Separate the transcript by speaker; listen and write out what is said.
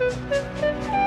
Speaker 1: Ha ha ha ha!